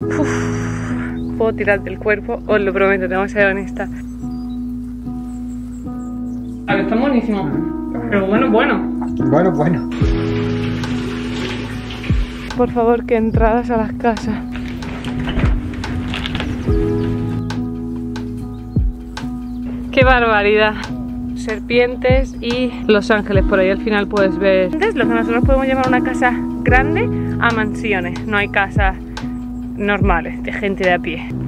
Uf, puedo tirar del cuerpo, os lo prometo, tengo que ser honesta. A ver, está buenísimo. Pero bueno, bueno. Bueno, bueno. Por favor, que entradas a las casas. ¡Qué barbaridad! Serpientes y Los Ángeles, por ahí al final puedes ver. Entonces, lo que nosotros podemos llamar una casa grande a mansiones. No hay casas normales, de gente de a pie.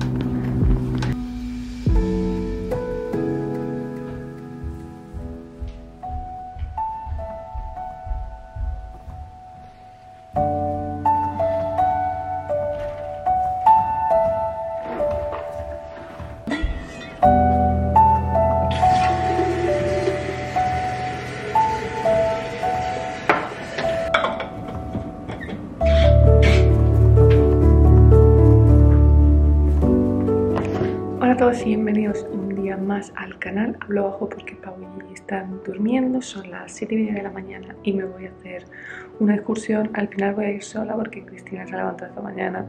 Un día más al canal. Hablo bajo porque Pau y están durmiendo, son las 7 y media de la mañana y me voy a hacer una excursión. Al final voy a ir sola porque Cristina se ha levantado esta mañana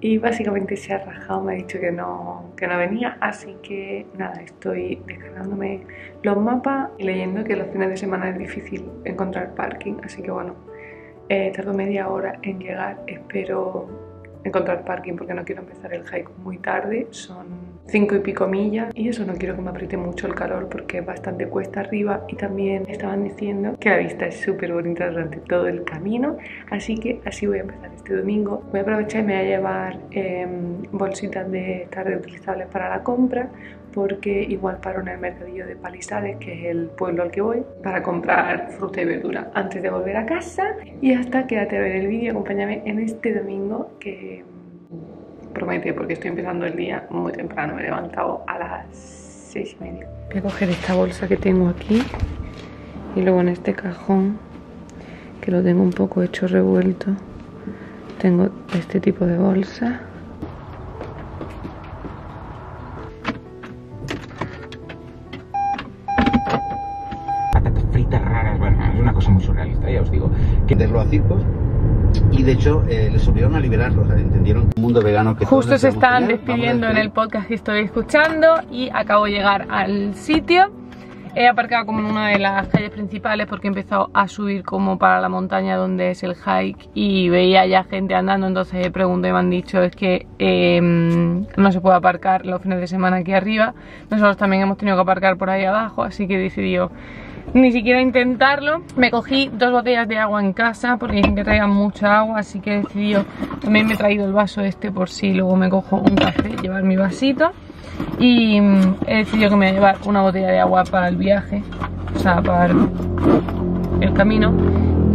y básicamente se ha rajado, me ha dicho que no, que no venía, así que nada, estoy descargándome los mapas y leyendo que los fines de semana es difícil encontrar parking, así que bueno, eh, tardo media hora en llegar, espero encontrar parking porque no quiero empezar el hike muy tarde, son cinco y pico millas y eso no quiero que me apriete mucho el calor porque es bastante cuesta arriba y también estaban diciendo que la vista es súper bonita durante todo el camino, así que así voy a empezar este domingo. Voy a aprovechar y me voy a llevar eh, bolsitas de estas reutilizables para la compra porque igual paro en el mercadillo de Palisades, que es el pueblo al que voy, para comprar fruta y verdura antes de volver a casa. Y hasta quédate a ver el vídeo, acompáñame en este domingo que promete, porque estoy empezando el día muy temprano, me he levantado a las seis y media. Voy a coger esta bolsa que tengo aquí y luego en este cajón, que lo tengo un poco hecho revuelto, tengo este tipo de bolsa. Circos y de hecho eh, les obligaron a liberarlos, entendieron un mundo vegano que Justo se están despidiendo en el podcast que estoy escuchando y acabo de llegar al sitio. He aparcado como en una de las calles principales porque he empezado a subir como para la montaña donde es el hike y veía ya gente andando, entonces he preguntado y me han dicho es que eh, no se puede aparcar los fines de semana aquí arriba. Nosotros también hemos tenido que aparcar por ahí abajo, así que he decidido ni siquiera intentarlo. Me cogí dos botellas de agua en casa porque dicen que traigan mucha agua, así que he decidido, también me he traído el vaso este por si luego me cojo un café, llevar mi vasito. Y mm, he decidido que me voy a llevar una botella de agua para el viaje, o sea, para el, el camino.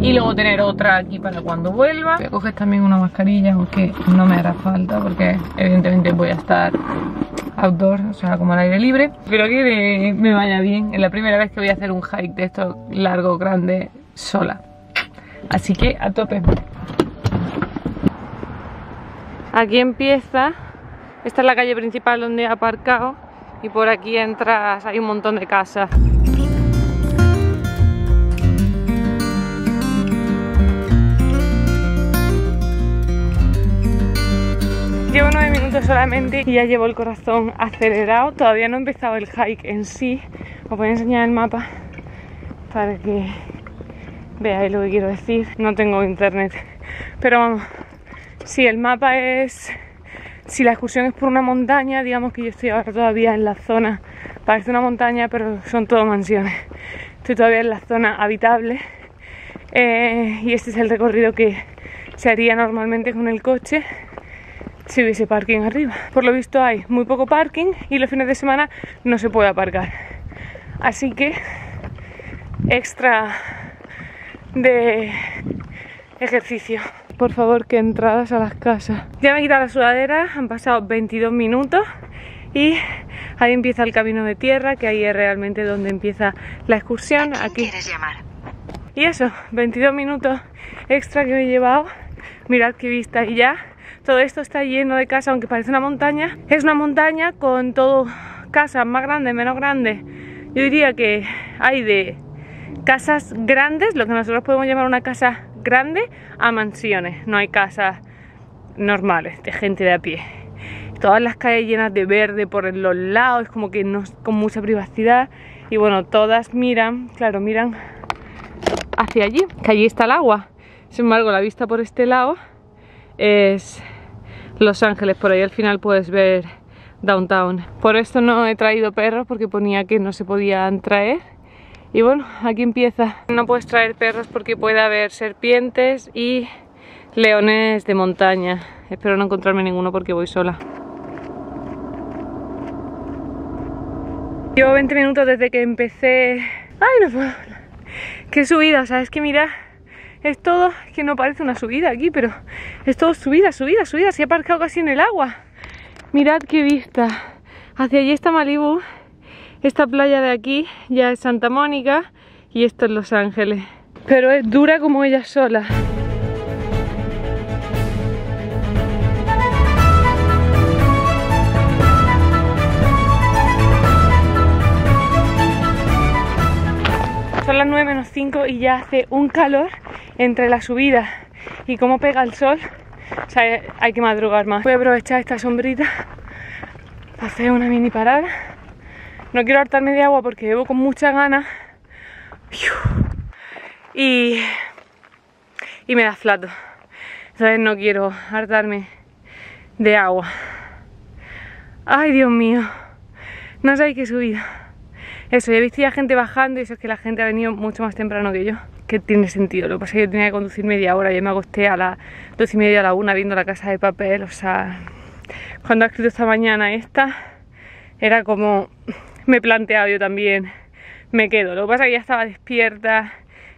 Y luego tener otra aquí para cuando vuelva. Voy a coger también una mascarilla, aunque no me hará falta porque evidentemente voy a estar outdoor, o sea, como al aire libre. Espero que me vaya bien. Es la primera vez que voy a hacer un hike de estos largo, grande, sola. Así que a tope. Aquí empieza. Esta es la calle principal donde he aparcado. Y por aquí entras, hay un montón de casas. Solamente y ya llevo el corazón acelerado. Todavía no he empezado el hike en sí. Os voy a enseñar el mapa para que veáis lo que quiero decir. No tengo internet. Pero vamos, si el mapa es... Si la excursión es por una montaña, digamos que yo estoy ahora todavía en la zona... Parece una montaña, pero son todo mansiones. Estoy todavía en la zona habitable. Eh, y este es el recorrido que se haría normalmente con el coche si hubiese parking arriba. Por lo visto hay muy poco parking y los fines de semana no se puede aparcar. Así que extra de ejercicio. Por favor, que entradas a las casas. Ya me he quitado la sudadera, han pasado 22 minutos y ahí empieza el camino de tierra, que ahí es realmente donde empieza la excursión. Aquí. Y eso, 22 minutos extra que me he llevado. Mirad qué vista y ya todo esto está lleno de casas, aunque parece una montaña. Es una montaña con todo casas más grandes, menos grandes. Yo diría que hay de casas grandes, lo que nosotros podemos llamar una casa grande, a mansiones. No hay casas normales, de gente de a pie. Todas las calles llenas de verde por los lados, como que no con mucha privacidad. Y bueno, todas miran, claro, miran hacia allí, que allí está el agua. Sin embargo, la vista por este lado es Los Ángeles. Por ahí al final puedes ver downtown. Por esto no he traído perros porque ponía que no se podían traer. Y bueno, aquí empieza. No puedes traer perros porque puede haber serpientes y leones de montaña. Espero no encontrarme ninguno porque voy sola. Llevo 20 minutos desde que empecé... ¡Ay, no puedo! ¡Qué subida! O sea, es que mira, es todo... que no parece una subida aquí, pero es todo subida, subida, subida. Se ha aparcado casi en el agua. Mirad qué vista. Hacia allí está Malibu. Esta playa de aquí ya es Santa Mónica y esto es Los Ángeles. Pero es dura como ella sola. Son las 9 menos 5 y ya hace un calor entre la subida y cómo pega el sol hay que madrugar más. Voy a aprovechar esta sombrita para hacer una mini parada. No quiero hartarme de agua porque bebo con mucha ganas. Y, y me da flato. Entonces no quiero hartarme de agua. Ay, Dios mío. No sé qué subir. Eso, ya he visto ya gente bajando y eso es que la gente ha venido mucho más temprano que yo que tiene sentido. Lo que pasa es que yo tenía que conducir media hora, yo me acosté a las dos y media a la una viendo la casa de papel, o sea, cuando ha escrito esta mañana esta, era como, me he planteado yo también, me quedo. Lo que pasa es que ya estaba despierta,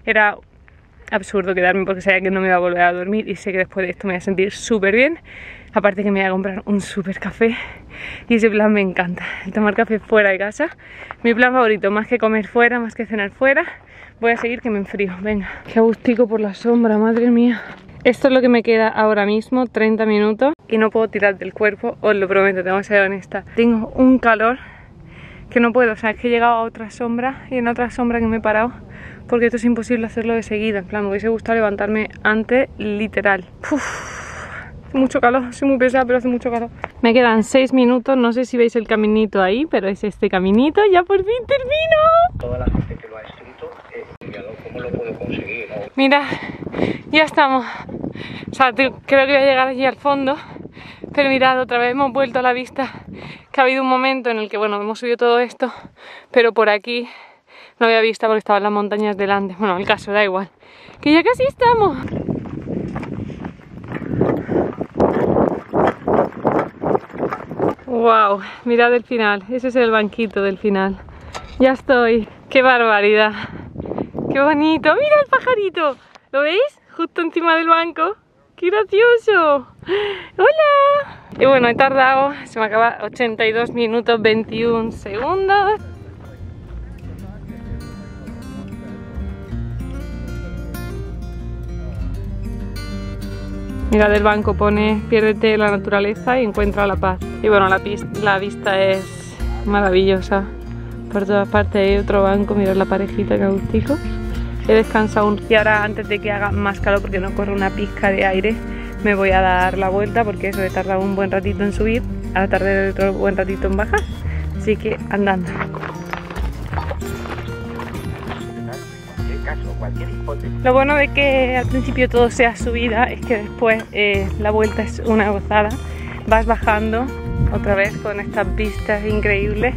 era absurdo quedarme porque sabía que no me iba a volver a dormir y sé que después de esto me voy a sentir súper bien. Aparte que me voy a comprar un súper café y ese plan me encanta, el tomar café fuera de casa. Mi plan favorito, más que comer fuera, más que cenar fuera, Voy a seguir que me enfrío, venga. Qué agustico por la sombra, madre mía. Esto es lo que me queda ahora mismo, 30 minutos. Y no puedo tirar del cuerpo, os lo prometo, tengo que ser honesta. Tengo un calor que no puedo, o sea, es que he llegado a otra sombra y en otra sombra que me he parado porque esto es imposible hacerlo de seguida. En plan, me hubiese gustado levantarme antes, literal. mucho calor, soy muy pesada, pero hace mucho calor. Me quedan 6 minutos, no sé si veis el caminito ahí, pero es este caminito, ya por fin termino. Toda la gente que lo ha ¿cómo lo puedo conseguir? Mira, ya estamos. O sea, creo que voy a llegar allí al fondo. Pero mirad, otra vez hemos vuelto a la vista. Que ha habido un momento en el que, bueno, hemos subido todo esto. Pero por aquí no había vista porque estaban las montañas delante. Bueno, el caso, da igual. Que ya casi estamos. Wow, mirad el final. Ese es el banquito del final. Ya estoy. ¡Qué barbaridad! ¡Qué bonito! ¡Mira el pajarito! ¿Lo veis? Justo encima del banco. ¡Qué gracioso! ¡Hola! Y bueno, he tardado, se me acaba 82 minutos 21 segundos. Mira, del banco pone piérdete la naturaleza y encuentra la paz. Y bueno, la, vista es maravillosa. Por todas partes hay otro banco, mirad la parejita que agustico he descansado un... y ahora antes de que haga más calor porque no corre una pizca de aire me voy a dar la vuelta porque eso he tardado un buen ratito en subir a la tarde otro buen ratito en bajar. Así que andando. Lo bueno de que al principio todo sea subida es que después eh, la vuelta es una gozada. Vas bajando otra vez con estas vistas increíbles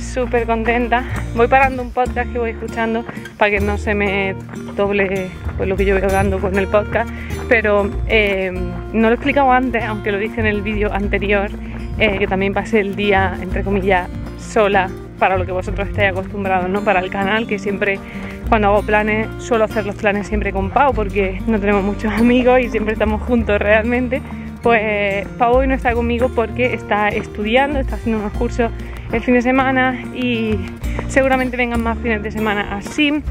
súper contenta. Voy parando un podcast que voy escuchando para que no se me doble pues, lo que yo voy hablando con el podcast, pero eh, no lo he explicado antes, aunque lo dije en el vídeo anterior, eh, que también pasé el día, entre comillas, sola para lo que vosotros estáis acostumbrados, ¿no? Para el canal, que siempre cuando hago planes suelo hacer los planes siempre con Pau porque no tenemos muchos amigos y siempre estamos juntos realmente. Pues Pau hoy no está conmigo porque está estudiando, está haciendo unos cursos el fin de semana y seguramente vengan más fines de semana así.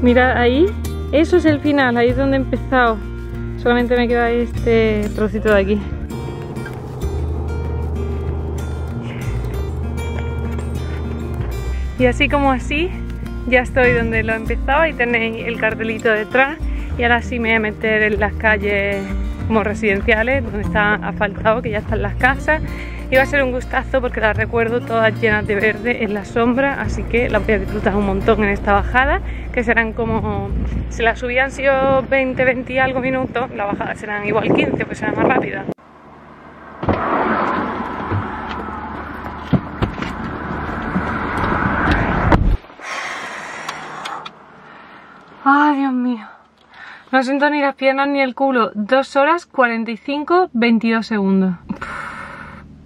Mira ahí, eso es el final, ahí es donde he empezado. Solamente me queda este trocito de aquí. Y así como así, ya estoy donde lo he empezado y tenéis el cartelito detrás y ahora sí me voy a meter en las calles como residenciales donde está asfaltado, que ya están las casas. Y va a ser un gustazo porque las recuerdo todas llenas de verde en la sombra así que las voy a disfrutar un montón en esta bajada que serán como si la subida han sido 20, 20 y algo minutos la bajada serán igual 15 pues será más rápida Ay, Dios mío. No siento ni las piernas ni el culo. 2 horas 45, 22 segundos.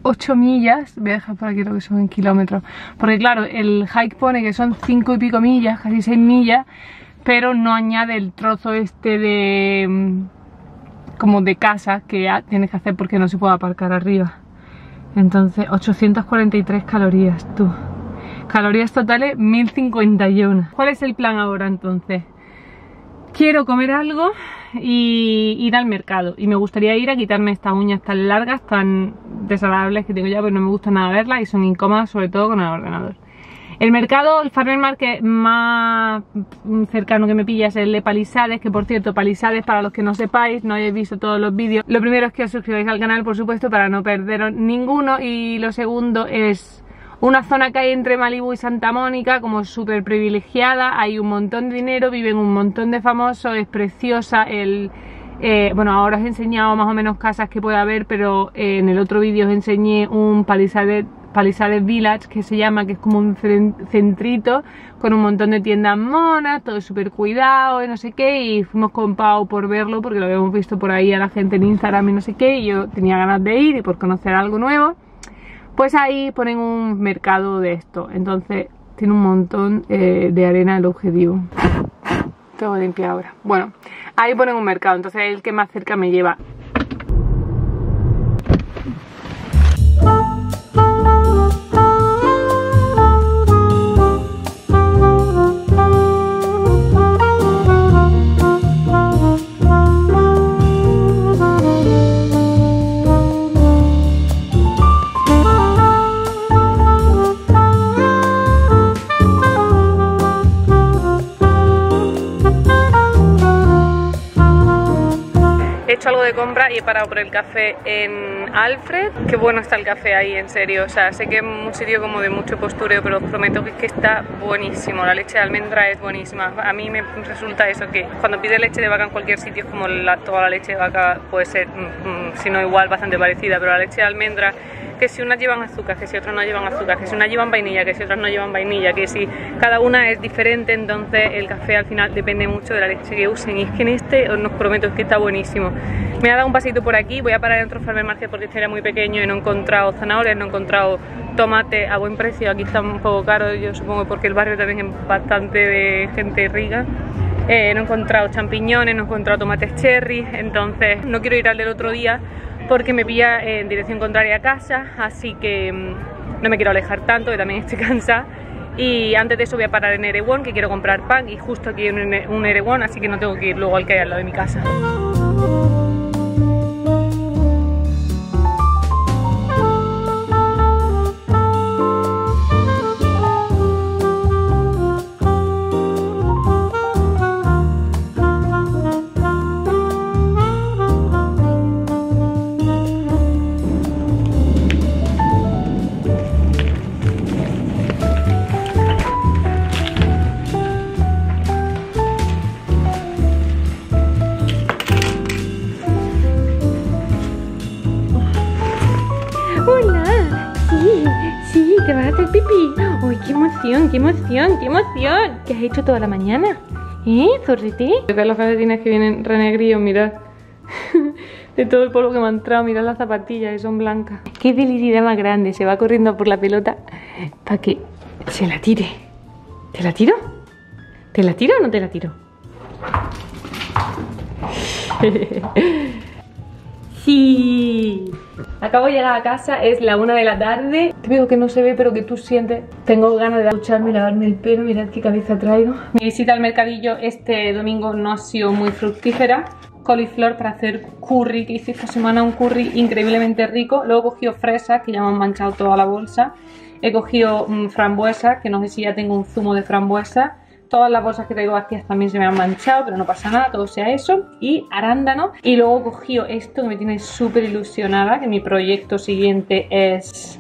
8 millas, voy a dejar por aquí lo que son en kilómetros, porque claro, el hike pone que son 5 y pico millas, casi 6 millas, pero no añade el trozo este de mm, como de casa que tienes que hacer porque no se puede aparcar arriba. Entonces, 843 calorías, tú. Calorías totales 1051. ¿Cuál es el plan ahora entonces? Quiero comer algo y ir al mercado y me gustaría ir a quitarme estas uñas tan largas, tan desagradables que tengo ya, pero no me gusta nada verlas y son incómodas, sobre todo con el ordenador. El mercado, el farmer market más cercano que me pilla es el de Palisades, que por cierto, Palisades, para los que no sepáis, no hayáis visto todos los vídeos, lo primero es que os suscribáis al canal, por supuesto, para no perderos ninguno, y lo segundo es una zona que hay entre Malibu y Santa Mónica, como súper privilegiada, hay un montón de dinero, viven un montón de famosos, es preciosa el... Eh, bueno, ahora os he enseñado más o menos casas que puede haber, pero eh, en el otro vídeo os enseñé un Palisades, Palisades Village que se llama, que es como un centrito con un montón de tiendas monas, todo súper cuidado y no sé qué, y fuimos con Pau por verlo porque lo habíamos visto por ahí a la gente en Instagram y no sé qué, y yo tenía ganas de ir y por conocer algo nuevo pues ahí ponen un mercado de esto. Entonces tiene un montón eh, de arena el objetivo. Tengo que limpiar ahora. Bueno, ahí ponen un mercado, entonces el que más cerca me lleva. Y he parado por el café en Alfred. Qué bueno está el café ahí, en serio. O sea, sé que es un sitio como de mucho postureo, pero os prometo que es que está buenísimo. La leche de almendra es buenísima. A mí me resulta eso, que cuando pides leche de vaca en cualquier sitio es como toda la leche de vaca puede ser, mm, mm, si no igual, bastante parecida, pero la leche de almendra que si unas llevan azúcar, que si otras no llevan azúcar, que si unas llevan vainilla, que si otras no llevan vainilla, que si cada una es diferente, entonces el café al final depende mucho de la leche que usen. Y es que en este os prometo que está buenísimo. Me ha dado un pasito por aquí, voy a parar en otro farmer market porque este era muy pequeño y no he encontrado zanahorias, no he encontrado tomate a buen precio, aquí está un poco caro, yo supongo porque el barrio también es bastante de gente rica. Eh, no he encontrado champiñones, no he encontrado tomates cherry, entonces no quiero ir al del otro día porque me pilla en dirección contraria a casa, así que mm, no me quiero alejar tanto, que también estoy cansada. Y antes de eso voy a parar en Erewhon, que quiero comprar pan, y justo aquí hay un Erewhon, así que no tengo que ir luego al que hay al lado de mi casa. Emoción, qué emoción, qué emoción. ¿Qué has hecho toda la mañana? ¿Eh, zorrete? Acá los calcetines que vienen renegridos, mirad. de todo el polvo que me ha entrado, mirad las zapatillas que son blancas. Qué felicidad más grande, se va corriendo por la pelota para que se la tire. ¿Te la tiro? ¿Te la tiro o no te la tiro? sí. Acabo de llegar a casa, es la una de la tarde. Te digo que no se ve pero que tú sientes. Tengo ganas de ducharme lavarme el pelo Mirad qué cabeza traigo. Mi visita al mercadillo este domingo no ha sido muy fructífera. Coliflor para hacer curry Que hice esta semana un curry increíblemente rico. Luego he cogido fresas que ya me han manchado toda la bolsa. He cogido mm, frambuesa Que no sé si ya tengo un zumo de frambuesa Todas las bolsas que traigo vacías también se me han manchado, pero no pasa nada, todo sea eso. Y arándano. Y luego cogí esto que me tiene súper ilusionada, que mi proyecto siguiente es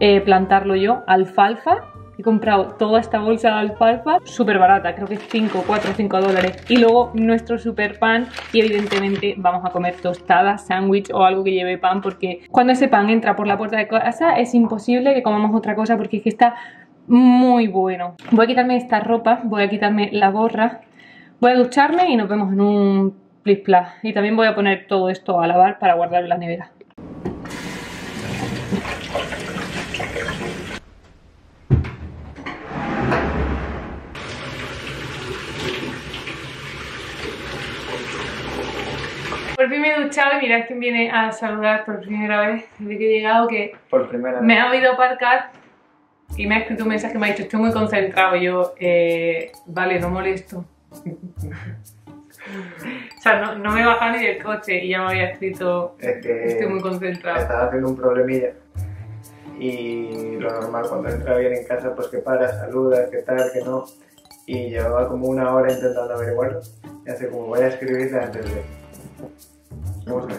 eh, plantarlo yo, alfalfa. He comprado toda esta bolsa de alfalfa, súper barata, creo que es 5, 4 5 dólares. Y luego nuestro super pan y evidentemente vamos a comer tostadas, sándwich o algo que lleve pan porque cuando ese pan entra por la puerta de casa es imposible que comamos otra cosa porque es que está muy bueno. Voy a quitarme esta ropa, voy a quitarme la gorra, voy a ducharme y nos vemos en un plis. Y también voy a poner todo esto a lavar para guardar en la nevera. Por fin me he duchado y mirad quién viene a saludar por primera vez desde que he llegado que Por primera me vez. ha oído aparcar y me ha escrito un mensaje me ha dicho estoy muy concentrado y yo eh, vale no molesto o sea no, no me he bajado ni del coche y ya me había escrito Es que estoy muy concentrado estaba haciendo un problemilla. Y lo normal cuando entra bien en casa, pues que para, saluda, que tal, que no. Y llevaba como una hora intentando averiguarlo. Y hace como voy a escribirle antes de. Vamos a ver.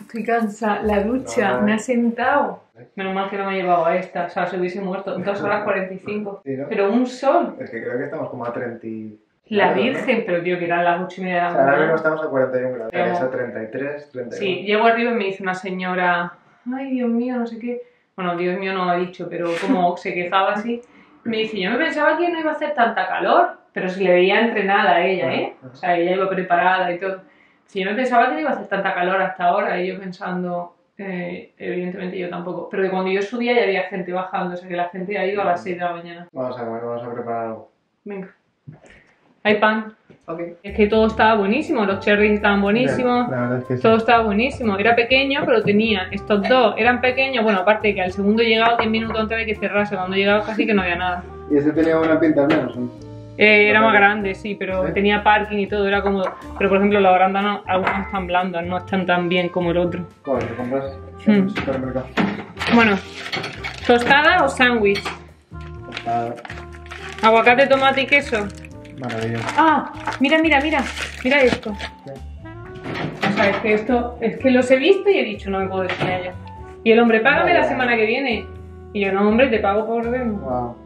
estoy cansada la ducha No, me ha sentado menos mal que no me he llevado a esta o sea se hubiese muerto 2 horas 45 Sí, ¿no? pero un sol Es que creo que estamos como a 30. y- la Claro, ¿no? virgen pero tío que eran las 8 y media de O la sea, ahora mismo mañana estamos a 41 grados. Pero- a 33, 31. Sí, llego arriba y me dice una señora, ay Dios mío, no sé qué. Bueno, Dios mío no ha dicho, pero como se quejaba así, me dice, yo me pensaba que no iba a hacer tanta calor, pero se le veía entrenada a ella, ¿eh? O sea, ella iba preparada y todo. Si yo me pensaba que no iba a hacer tanta calor hasta ahora, y yo pensando, eh, evidentemente yo tampoco, pero que cuando yo subía ya había gente bajando, o sea que la gente ha ido a las 6 de la mañana. Vamos a comer, vamos a preparar algo. Venga. Hay pan. Es que todo estaba buenísimo, los cherries estaban buenísimos. La verdad es que sí. Todo estaba buenísimo, era pequeño, pero tenía estos dos, eran pequeños, bueno, aparte de que al segundo llegado 10 minutos antes de que cerrase, cuando llegaba casi que no había nada. Y ese tenía buena pinta al menos. ¿no? Eh, era más grande, sí, pero ¿Sí? tenía parking y todo, era cómodo. Pero por ejemplo, las arándanos, algunas están blandas, no están tan bien como el otro. Joder, compras Hmm. en el supermercado. Bueno, tostada o sándwich, Está aguacate, tomate y queso. maravilloso. Ah, mira, mira, mira, mira esto. O sea, es que esto, es que los he visto y he dicho, no me puedo decir a ella. Y el hombre, págame la semana que viene. Y yo, no, hombre, te pago por verlo. Wow.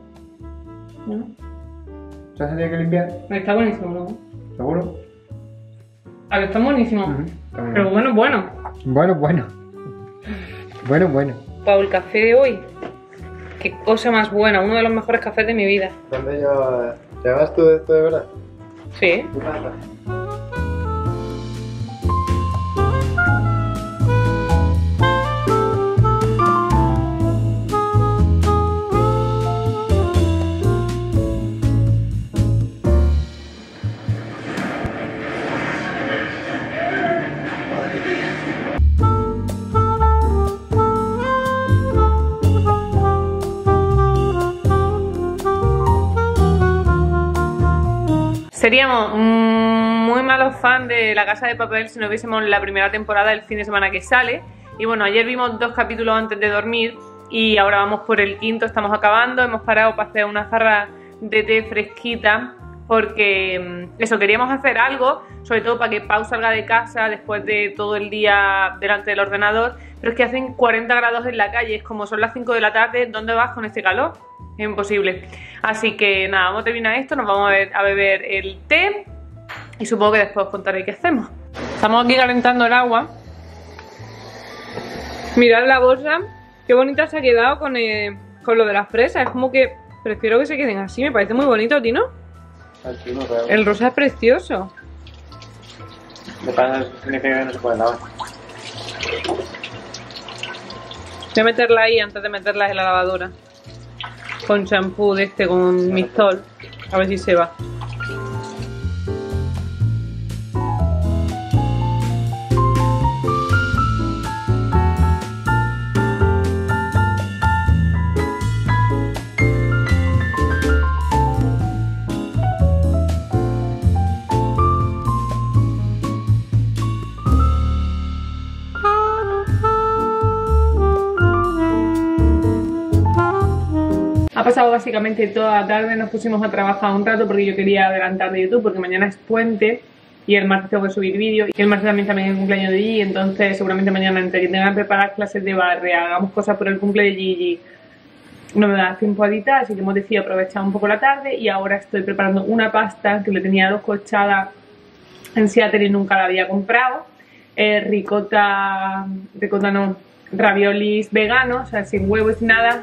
¿No? ¿Se tenía que limpiar? Está buenísimo, ¿no? ¿Seguro? A que está buenísimo. Está Pero bueno, bueno. Bueno, bueno. Bueno, bueno. Pau, el café de hoy. Qué cosa más buena, uno de los mejores cafés de mi vida. ¿Dónde yo... ¿Llevas tú esto de verdad? Sí. ¿Qué pasa? Seríamos muy malos fans de La Casa de Papel si no viésemos la primera temporada el fin de semana que sale. Y bueno, ayer vimos dos capítulos antes de dormir y ahora vamos por el quinto, estamos acabando. Hemos parado para hacer una jarra de té fresquita porque mm, eso, queríamos hacer algo, sobre todo para que Pau salga de casa después de todo el día delante del ordenador. Pero es que hacen 40 grados en la calle, es como son las 5 de la tarde, ¿dónde vas con este calor? Es imposible. Así que nada, vamos a terminar esto, nos vamos a, beber el té y supongo que después os contaré qué hacemos. Estamos aquí calentando el agua. Mirad la bolsa, qué bonita se ha quedado con, eh, con lo de las fresas. Es como que prefiero que se queden así, me parece muy bonito, Tino. El rosa es precioso. De pana significa que no se puede lavar. Voy a meterla ahí antes de meterla en la lavadora. Con champú de este, con mistol. A ver si se va. Básicamente toda la tarde, nos pusimos a trabajar un rato porque yo quería adelantar de YouTube porque mañana es puente y el martes tengo que subir vídeo y el martes también también es el cumpleaños de Gigi, entonces seguramente mañana entre que tenga que preparar clases de barre, hagamos cosas por el cumple de Gigi, no me da tiempo a editar, así que hemos decidido aprovechar un poco la tarde y ahora estoy preparando una pasta que le tenía dos cochadas en Seattle y nunca la había comprado, eh, ricota, ricota no, raviolis veganos, o sea, sin huevos y nada.